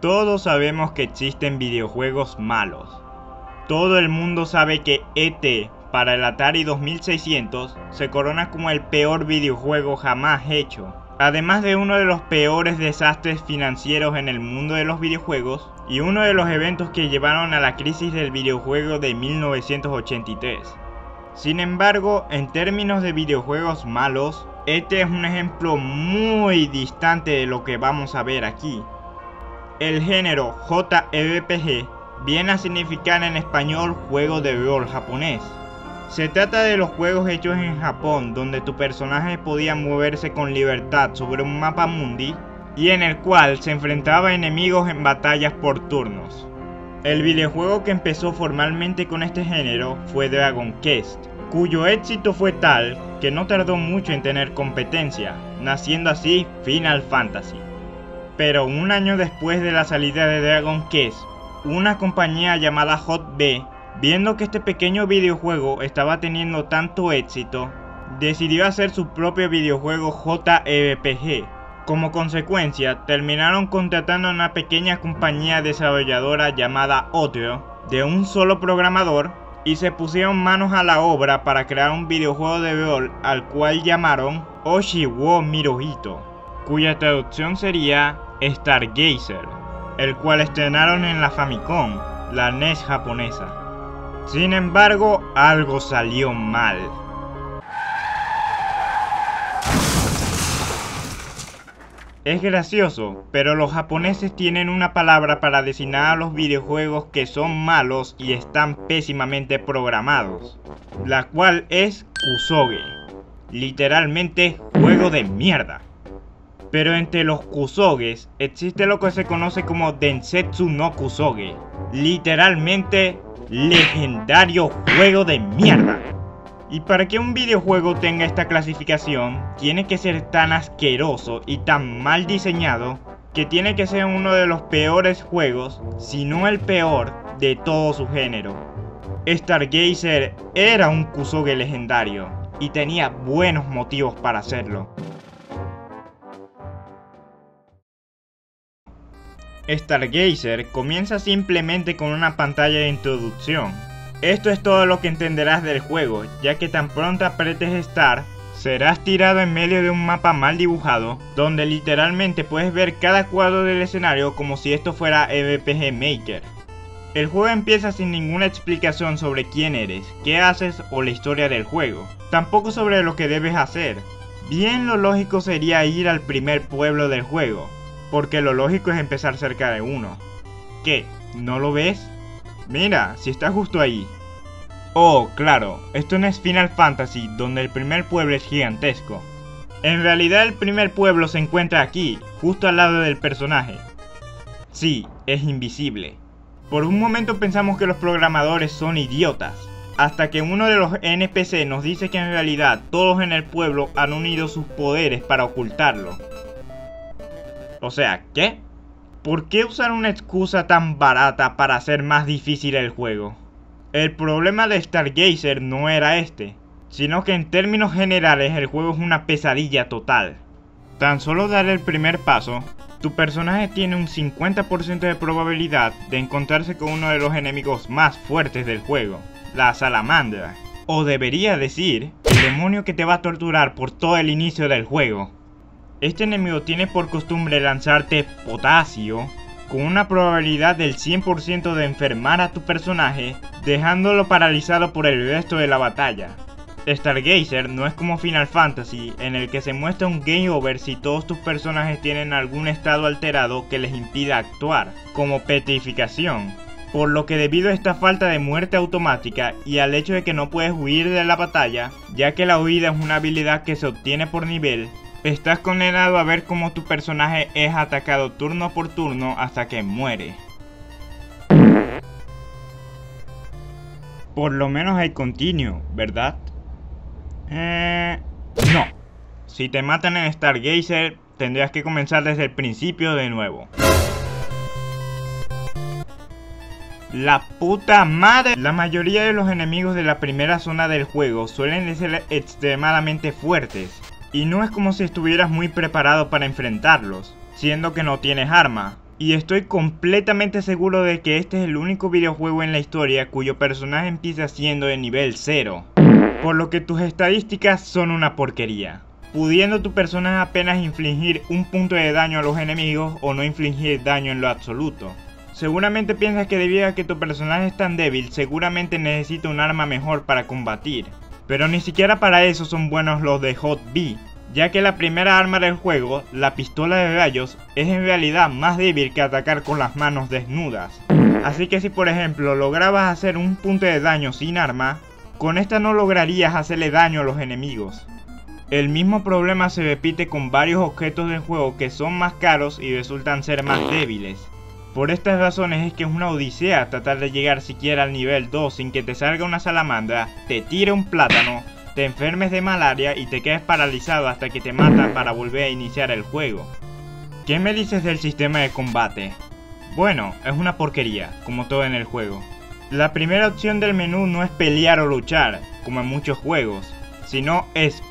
Todos sabemos que existen videojuegos malos. Todo el mundo sabe que ET para el Atari 2600 se corona como el peor videojuego jamás hecho. Además de uno de los peores desastres financieros en el mundo de los videojuegos y uno de los eventos que llevaron a la crisis del videojuego de 1983. Sin embargo, en términos de videojuegos malos, este es un ejemplo muy distante de lo que vamos a ver aquí. El género JRPG viene a significar en español juego de rol japonés. Se trata de los juegos hechos en Japón donde tu personaje podía moverse con libertad sobre un mapa mundi y en el cual se enfrentaba a enemigos en batallas por turnos. El videojuego que empezó formalmente con este género fue Dragon Quest, cuyo éxito fue tal que no tardó mucho en tener competencia, naciendo así Final Fantasy. Pero un año después de la salida de Dragon Quest, una compañía llamada Hot B, viendo que este pequeño videojuego estaba teniendo tanto éxito, decidió hacer su propio videojuego JRPG. Como consecuencia, terminaron contratando a una pequeña compañía desarrolladora llamada Otro, de un solo programador, y se pusieron manos a la obra para crear un videojuego de rol al cual llamaron Oshiwo Mirohito, cuya traducción sería Stargazer, el cual estrenaron en la Famicom, la NES japonesa. Sin embargo, algo salió mal. Es gracioso, pero los japoneses tienen una palabra para designar a los videojuegos que son malos y están pésimamente programados, la cual es kusoge, literalmente juego de mierda. Pero entre los kusoges existe lo que se conoce como Densetsu no Kusoge, literalmente legendario juego de mierda. Y para que un videojuego tenga esta clasificación, tiene que ser tan asqueroso y tan mal diseñado que tiene que ser uno de los peores juegos, si no el peor, de todo su género. Stargazer era un Kusoge legendario y tenía buenos motivos para hacerlo. Stargazer comienza simplemente con una pantalla de introducción. Esto es todo lo que entenderás del juego, ya que tan pronto apretes Start, serás tirado en medio de un mapa mal dibujado, donde literalmente puedes ver cada cuadro del escenario como si esto fuera RPG Maker. El juego empieza sin ninguna explicación sobre quién eres, qué haces o la historia del juego, tampoco sobre lo que debes hacer. Bien lo lógico sería ir al primer pueblo del juego, porque lo lógico es empezar cerca de uno. ¿Qué? ¿No lo ves? Mira, si está justo ahí. Oh, claro, esto no es Final Fantasy, donde el primer pueblo es gigantesco. En realidad el primer pueblo se encuentra aquí, justo al lado del personaje. Sí, es invisible. Por un momento pensamos que los programadores son idiotas, hasta que uno de los NPC nos dice que en realidad todos en el pueblo han unido sus poderes para ocultarlo. O sea, ¿qué? ¿Por qué usar una excusa tan barata para hacer más difícil el juego? El problema de Stargazer no era este, sino que en términos generales el juego es una pesadilla total. Tan solo dar el primer paso, tu personaje tiene un 50% de probabilidad de encontrarse con uno de los enemigos más fuertes del juego, la salamandra. O debería decir, el demonio que te va a torturar por todo el inicio del juego. Este enemigo tiene por costumbre lanzarte potasio con una probabilidad del 100% de enfermar a tu personaje, dejándolo paralizado por el resto de la batalla. Stargazer no es como Final Fantasy, en el que se muestra un game over si todos tus personajes tienen algún estado alterado que les impida actuar, como petrificación. Por lo que debido a esta falta de muerte automática y al hecho de que no puedes huir de la batalla, ya que la huida es una habilidad que se obtiene por nivel, Estás condenado a ver cómo tu personaje es atacado turno por turno hasta que muere. Por lo menos hay continuo, ¿verdad? Eh, no. Si te matan en Stargazer, tendrías que comenzar desde el principio de nuevo. La puta madre. La mayoría de los enemigos de la primera zona del juego suelen ser extremadamente fuertes. Y no es como si estuvieras muy preparado para enfrentarlos, siendo que no tienes arma. Y estoy completamente seguro de que este es el único videojuego en la historia cuyo personaje empieza siendo de nivel 0. Por lo que tus estadísticas son una porquería. Pudiendo tu personaje apenas infligir un punto de daño a los enemigos o no infligir daño en lo absoluto. Seguramente piensas que debido a que tu personaje es tan débil, seguramente necesita un arma mejor para combatir. Pero ni siquiera para eso son buenos los de Hot B, ya que la primera arma del juego, la pistola de rayos, es en realidad más débil que atacar con las manos desnudas. Así que si por ejemplo lograbas hacer un punto de daño sin arma, con esta no lograrías hacerle daño a los enemigos. El mismo problema se repite con varios objetos del juego que son más caros y resultan ser más débiles. Por estas razones es que es una odisea tratar de llegar siquiera al nivel 2 sin que te salga una salamandra, te tire un plátano, te enfermes de malaria y te quedes paralizado hasta que te matan para volver a iniciar el juego. ¿Qué me dices del sistema de combate? Bueno, es una porquería, como todo en el juego. La primera opción del menú no es pelear o luchar, como en muchos juegos, sino es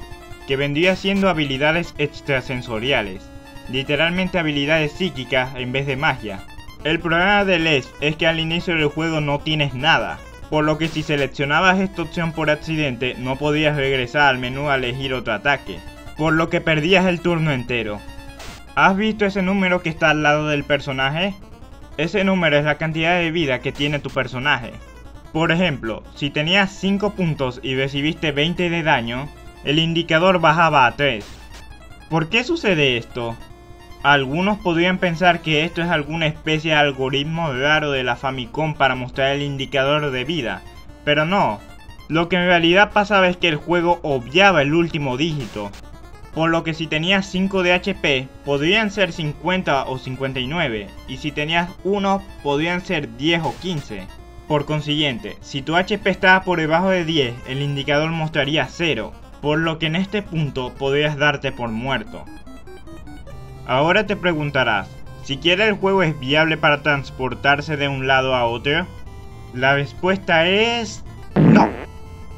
que vendría siendo habilidades extrasensoriales, literalmente habilidades psíquicas en vez de magia. El problema del ESP es que al inicio del juego no tienes nada, por lo que si seleccionabas esta opción por accidente no podías regresar al menú a elegir otro ataque, por lo que perdías el turno entero. ¿Has visto ese número que está al lado del personaje? Ese número es la cantidad de vida que tiene tu personaje. Por ejemplo, si tenías 5 puntos y recibiste 20 de daño, el indicador bajaba a 3. ¿Por qué sucede esto? Algunos podrían pensar que esto es alguna especie de algoritmo raro de la Famicom para mostrar el indicador de vida, pero no. Lo que en realidad pasaba es que el juego obviaba el último dígito, por lo que si tenías 5 de HP podrían ser 50 o 59, y si tenías 1 podrían ser 10 o 15. Por consiguiente, si tu HP estaba por debajo de 10, el indicador mostraría 0, por lo que en este punto podrías darte por muerto. Ahora te preguntarás, ¿siquiera el juego es viable para transportarse de un lado a otro? La respuesta es... no.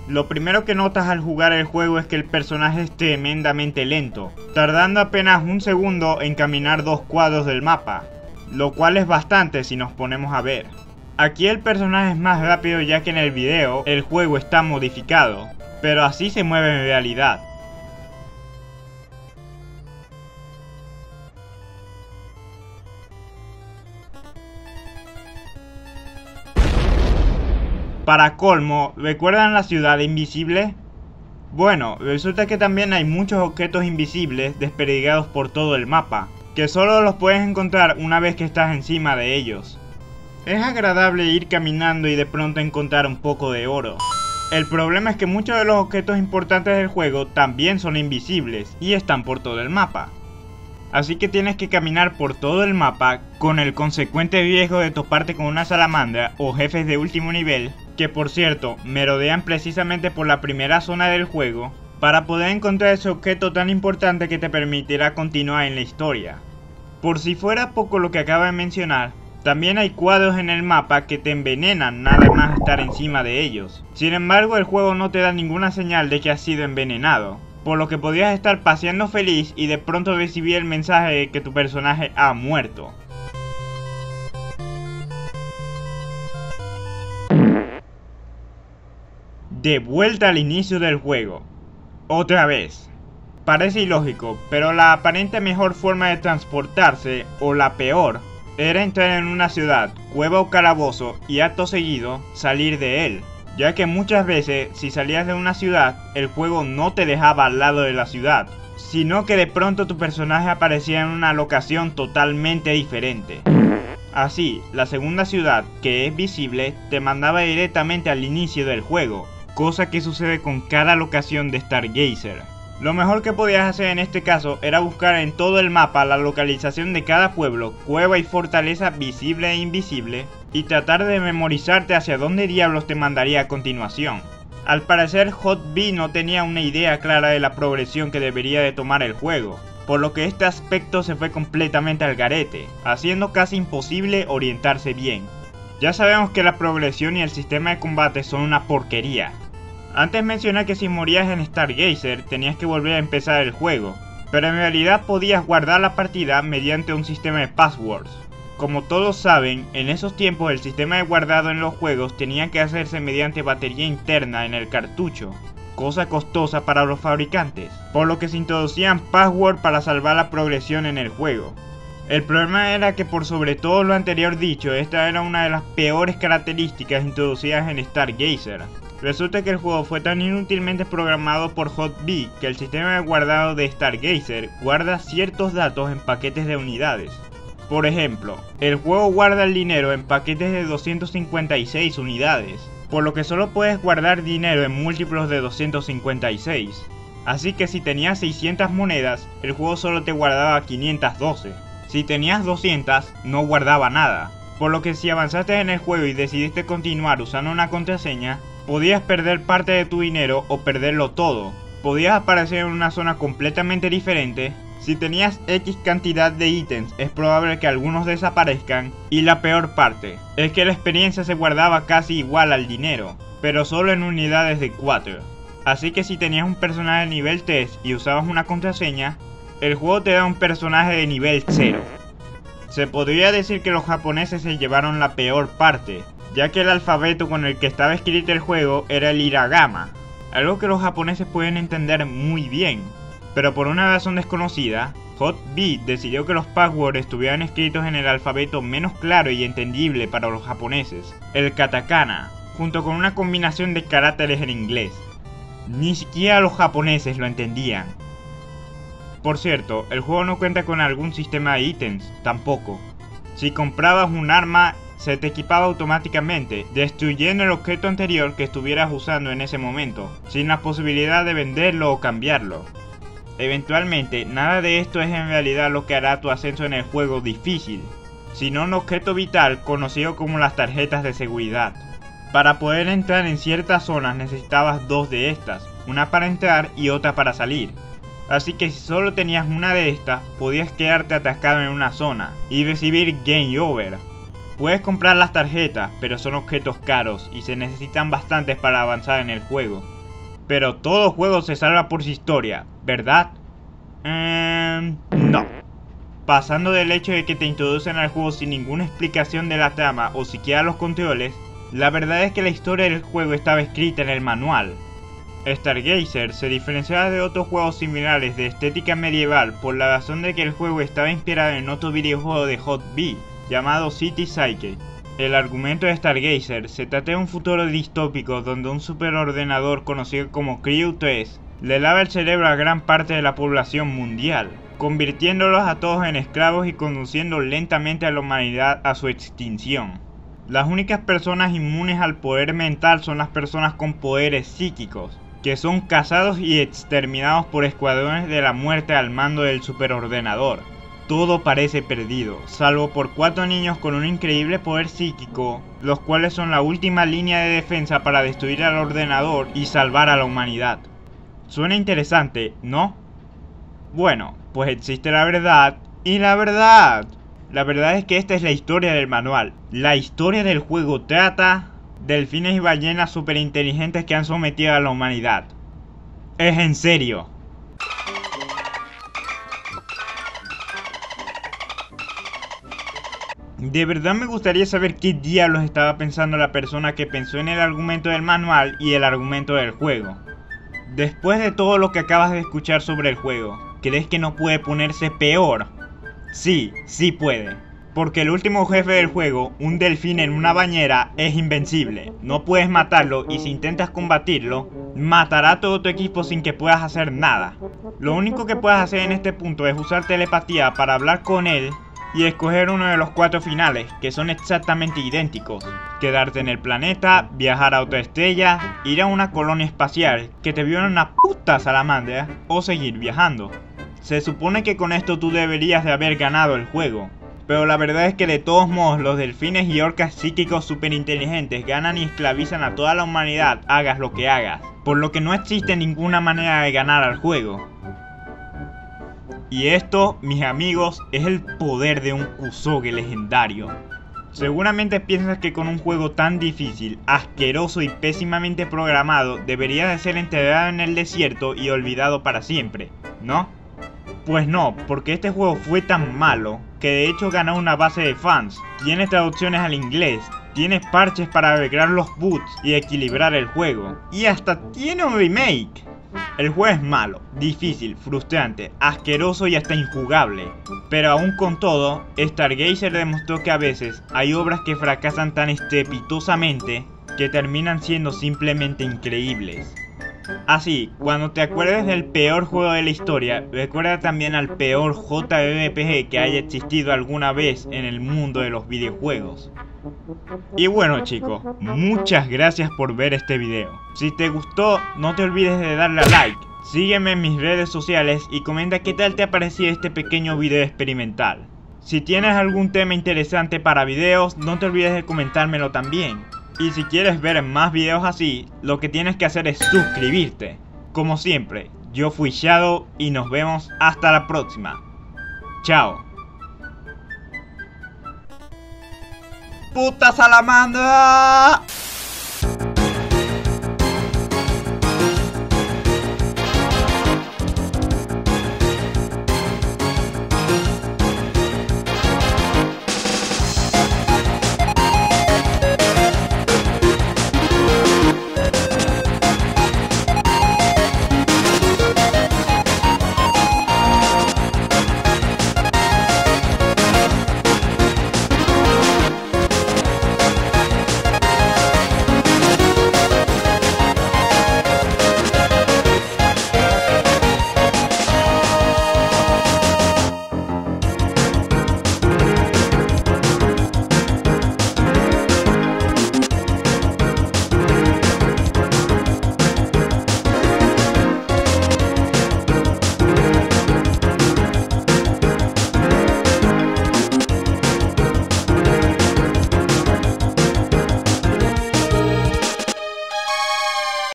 Lo primero que notas al jugar el juego es que el personaje es tremendamente lento, tardando apenas un segundo en caminar dos cuadros del mapa, lo cual es bastante si nos ponemos a ver. Aquí el personaje es más rápido ya que en el video el juego está modificado, pero así se mueve en realidad. Para colmo, ¿recuerdan la ciudad invisible? Bueno, resulta que también hay muchos objetos invisibles desperdigados por todo el mapa, que solo los puedes encontrar una vez que estás encima de ellos. Es agradable ir caminando y de pronto encontrar un poco de oro. El problema es que muchos de los objetos importantes del juego también son invisibles y están por todo el mapa. Así que tienes que caminar por todo el mapa con el consecuente riesgo de toparte con una salamandra o jefes de último nivel que por cierto merodean precisamente por la primera zona del juego, para poder encontrar ese objeto tan importante que te permitirá continuar en la historia. Por si fuera poco lo que acabo de mencionar, también hay cuadros en el mapa que te envenenan nada más estar encima de ellos. Sin embargo, el juego no te da ninguna señal de que has sido envenenado, por lo que podrías estar paseando feliz y de pronto recibir el mensaje de que tu personaje ha muerto. De vuelta al inicio del juego. Otra vez. Parece ilógico, pero la aparente mejor forma de transportarse, o la peor, era entrar en una ciudad, cueva o calabozo y acto seguido salir de él, ya que muchas veces si salías de una ciudad, el juego no te dejaba al lado de la ciudad, sino que de pronto tu personaje aparecía en una locación totalmente diferente. Así, la segunda ciudad, que es visible, te mandaba directamente al inicio del juego, cosa que sucede con cada locación de Stargazer. Lo mejor que podías hacer en este caso era buscar en todo el mapa la localización de cada pueblo, cueva y fortaleza visible e invisible, y tratar de memorizarte hacia dónde diablos te mandaría a continuación. Al parecer Hot B no tenía una idea clara de la progresión que debería de tomar el juego, por lo que este aspecto se fue completamente al garete, haciendo casi imposible orientarse bien. Ya sabemos que la progresión y el sistema de combate son una porquería. Antes mencioné que si morías en Stargazer tenías que volver a empezar el juego, pero en realidad podías guardar la partida mediante un sistema de passwords. Como todos saben, en esos tiempos el sistema de guardado en los juegos tenía que hacerse mediante batería interna en el cartucho, cosa costosa para los fabricantes, por lo que se introducían passwords para salvar la progresión en el juego. El problema era que por sobre todo lo anterior dicho, esta era una de las peores características introducidas en Stargazer. Resulta que el juego fue tan inútilmente programado por HotB que el sistema de guardado de Stargazer guarda ciertos datos en paquetes de unidades. Por ejemplo, el juego guarda el dinero en paquetes de 256 unidades, por lo que solo puedes guardar dinero en múltiplos de 256. Así que si tenías 600 monedas, el juego solo te guardaba 512. Si tenías 200, no guardaba nada. Por lo que si avanzaste en el juego y decidiste continuar usando una contraseña, podías perder parte de tu dinero o perderlo todo. Podías aparecer en una zona completamente diferente si tenías X cantidad de ítems, es probable que algunos desaparezcan. Y la peor parte, es que la experiencia se guardaba casi igual al dinero, pero solo en unidades de 4. Así que si tenías un personaje nivel 3 y usabas una contraseña, el juego te da un personaje de nivel 0. Se podría decir que los japoneses se llevaron la peor parte, ya que el alfabeto con el que estaba escrito el juego era el hiragama, algo que los japoneses pueden entender muy bien, pero por una razón desconocida, HotB decidió que los passwords estuvieran escritos en el alfabeto menos claro y entendible para los japoneses, el katakana, junto con una combinación de caracteres en inglés. Ni siquiera los japoneses lo entendían. Por cierto, el juego no cuenta con algún sistema de ítems, tampoco. Si comprabas un arma, se te equipaba automáticamente, destruyendo el objeto anterior que estuvieras usando en ese momento, sin la posibilidad de venderlo o cambiarlo. Eventualmente, nada de esto es en realidad lo que hará tu ascenso en el juego difícil, sino un objeto vital conocido como las tarjetas de seguridad. Para poder entrar en ciertas zonas necesitabas dos de estas, una para entrar y otra para salir. Así que si solo tenías una de estas, podías quedarte atascado en una zona y recibir Game Over. Puedes comprar las tarjetas, pero son objetos caros y se necesitan bastantes para avanzar en el juego. Pero todo juego se salva por su historia, ¿verdad? Em, no. Pasando del hecho de que te introducen al juego sin ninguna explicación de la trama o siquiera los controles, la verdad es que la historia del juego estaba escrita en el manual. Stargazer se diferenciaba de otros juegos similares de estética medieval por la razón de que el juego estaba inspirado en otro videojuego de Hot B llamado City Psyche, el argumento de Stargazer se trata de un futuro distópico donde un superordenador conocido como Crew 3 le lava el cerebro a gran parte de la población mundial, convirtiéndolos a todos en esclavos y conduciendo lentamente a la humanidad a su extinción. Las únicas personas inmunes al poder mental son las personas con poderes psíquicos, que son cazados y exterminados por escuadrones de la muerte al mando del superordenador todo parece perdido, salvo por cuatro niños con un increíble poder psíquico, los cuales son la última línea de defensa para destruir al ordenador y salvar a la humanidad. Suena interesante, ¿no? Bueno, pues existe la verdad y la verdad. La verdad es que esta es la historia del manual. La historia del juego trata delfines y ballenas superinteligentes que han sometido a la humanidad. Es en serio. De verdad me gustaría saber qué diablos estaba pensando la persona que pensó en el argumento del manual y el argumento del juego. Después de todo lo que acabas de escuchar sobre el juego, ¿crees que no puede ponerse peor? Sí, sí puede. Porque el último jefe del juego, un delfín en una bañera, es invencible. No puedes matarlo y si intentas combatirlo, matará a todo tu equipo sin que puedas hacer nada. Lo único que puedes hacer en este punto es usar telepatía para hablar con él y escoger uno de los cuatro finales, que son exactamente idénticos. Quedarte en el planeta, viajar a otra estrella, ir a una colonia espacial que te vio en una puta salamandra o seguir viajando. Se supone que con esto tú deberías de haber ganado el juego, pero la verdad es que de todos modos los delfines y orcas psíquicos super inteligentes ganan y esclavizan a toda la humanidad hagas lo que hagas, por lo que no existe ninguna manera de ganar al juego. Y esto, mis amigos, es el poder de un Kusoge legendario. Seguramente piensas que con un juego tan difícil, asqueroso y pésimamente programado debería de ser enterrado en el desierto y olvidado para siempre, ¿no? Pues no, porque este juego fue tan malo que de hecho ganó una base de fans, tiene traducciones al inglés, tiene parches para arreglar los boots y equilibrar el juego, y hasta tiene un remake. El juego es malo, difícil, frustrante, asqueroso y hasta injugable. Pero aún con todo, Stargazer demostró que a veces hay obras que fracasan tan estrepitosamente que terminan siendo simplemente increíbles. Así, cuando te acuerdes del peor juego de la historia, recuerda también al peor JRPG que haya existido alguna vez en el mundo de los videojuegos. Y bueno chicos, muchas gracias por ver este video. Si te gustó, no te olvides de darle a like, sígueme en mis redes sociales y comenta qué tal te ha parecido este pequeño video experimental. Si tienes algún tema interesante para videos, no te olvides de comentármelo también. Y si quieres ver más videos así, lo que tienes que hacer es suscribirte. Como siempre, yo fui Shadow y nos vemos hasta la próxima. Chao. ¡Puta salamandra!